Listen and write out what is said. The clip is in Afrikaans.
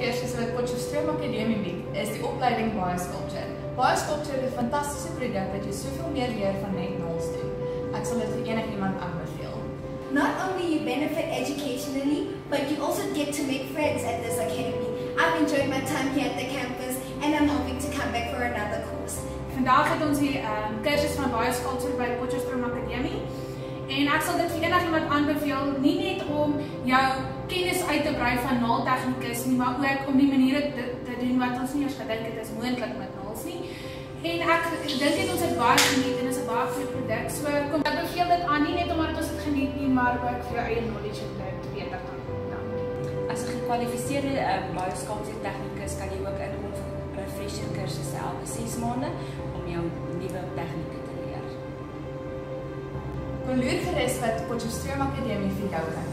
Potchefstroom Akademie bied, is die opleiding Baie Sculpture. Baie Sculpture is 'n fantastiese produk wat jou soveel meer leer van net doen. Ek sal dit vir enigiemand aanbeveel. Not only you benefit educationally, but you also get to make friends at this academy. I've enjoyed my time here at the campus and I'm hoping to come back for another course. Vandag het ons hier 'n um, kursus van Baie Sculpture by Potchefstroom Akademie. En ek sal dit vir enigiemand aanbeveel, nie net om jou kennis uit te brei van naaltegnikus nie, maar ook om die maniere te, te doen wat ons nie eers gedink het is moontlik met naals nie. En ek dink dit ons het baie geniet en is 'n baie goeie produk. So kom ek beveel dit aan nie net omdat ons dit geniet nie, maar ook vir jou eie knowledge om dit beter te doen. As 'n gekwalifiseerde uh, baie skulptuur tegnikus kan jy ook inkom vir refresher kursusse elke 6 maande om jou nuwe tegnieke te leer. Kon leer gerus wat Potchefstroom Akademie vir jou kan